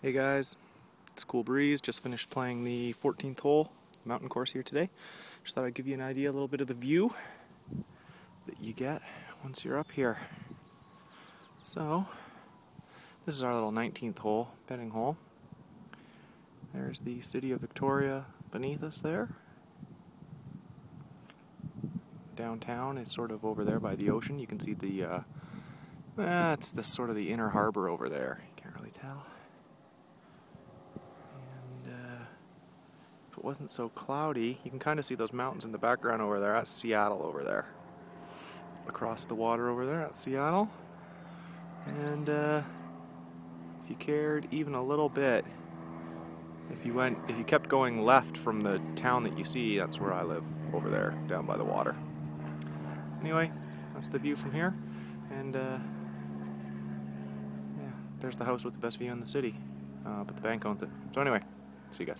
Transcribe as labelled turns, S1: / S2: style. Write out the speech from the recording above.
S1: Hey guys, it's Cool Breeze. Just finished playing the 14th hole mountain course here today. Just thought I'd give you an idea a little bit of the view that you get once you're up here. So, this is our little 19th hole, betting hole. There's the city of Victoria beneath us there. Downtown is sort of over there by the ocean. You can see the, uh, that's the sort of the inner harbor over there. You can't really tell. It wasn't so cloudy, you can kind of see those mountains in the background over there. That's Seattle over there. Across the water over there, that's Seattle. And uh, if you cared even a little bit, if you went, if you kept going left from the town that you see, that's where I live, over there, down by the water. Anyway, that's the view from here, and uh, yeah, there's the house with the best view in the city, uh, but the bank owns it. So anyway, see you guys.